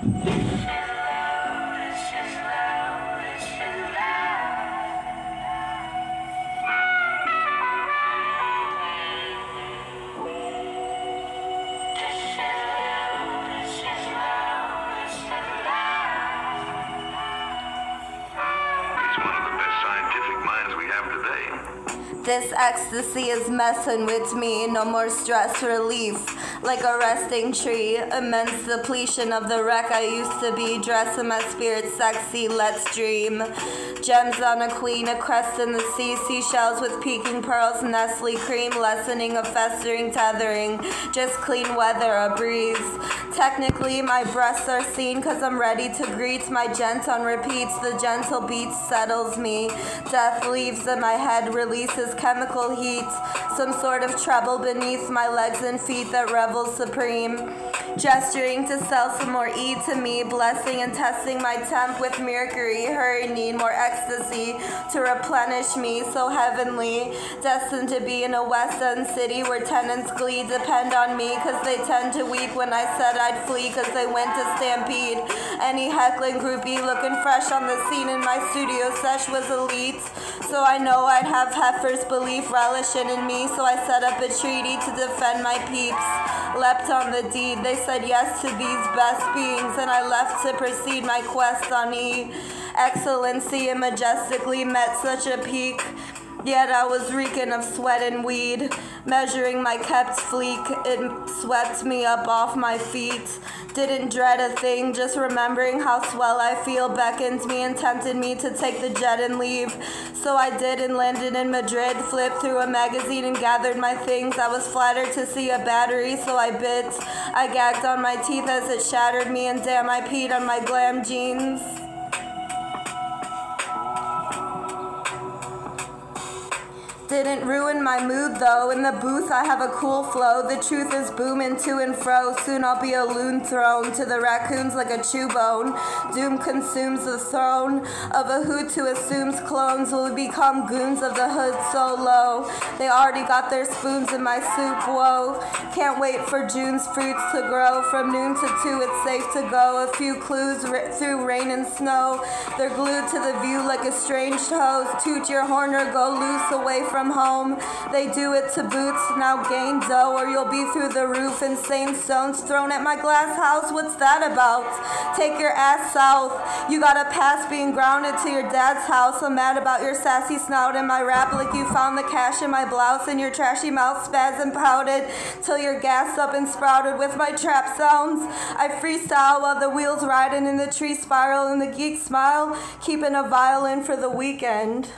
Thank you. This ecstasy is messing with me. No more stress relief. Like a resting tree. Immense depletion of the wreck I used to be. Dressing my spirit sexy. Let's dream. Gems on a queen, a crest in the sea. Seashells with peaking pearls. Nestle cream. Lessening of festering tethering. Just clean weather, a breeze. Technically, my breasts are seen because I'm ready to greet. My gent on repeats. The gentle beat settles me. Death leaves in my head, releases chemical heat. Some sort of trouble beneath my legs and feet that revels supreme. Gesturing to sell some more E to me, blessing and testing my temp with mercury. Hurry, need more ecstasy to replenish me, so heavenly. Destined to be in a West End city where tenants glee depend on me, cause they tend to weep when I said I'd flee, cause they went to stampede. Any heckling groupie looking fresh on the scene in my studio sesh was elite. So I know I'd have heifers belief relishing in me, so I set up a treaty to defend my peeps. Leapt on the deed, they said yes to these best beings, and I left to proceed my quest on E. Excellency and majestically met such a peak. Yet I was reeking of sweat and weed. Measuring my kept fleek, it swept me up off my feet. Didn't dread a thing, just remembering how swell I feel beckons me and tempted me to take the jet and leave. So I did and landed in Madrid, flipped through a magazine and gathered my things. I was flattered to see a battery, so I bit. I gagged on my teeth as it shattered me, and damn, I peed on my glam jeans. Didn't ruin my mood though. In the booth, I have a cool flow. The truth is booming to and fro. Soon I'll be a loon thrown to the raccoons like a chew bone. Doom consumes the throne of a hoot who assumes clones will become goons of the hood so low. They already got their spoons in my soup. Whoa. Can't wait for June's fruits to grow. From noon to two, it's safe to go. A few clues through rain and snow. They're glued to the view like estranged hoes. Toot your horn or go loose away from home. They do it to boots, now gain dough, or you'll be through the roof. Insane stones thrown at my glass house. What's that about? Take your ass south. You got a pass being grounded to your dad's house. I'm mad about your sassy snout and my rap like you found the cash in my blouse and your trashy mouth spasm pouted till you're gassed up and sprouted with my trap sounds. I freestyle while the wheels riding in the tree spiral and the geek smile, keeping a violin for the weekend.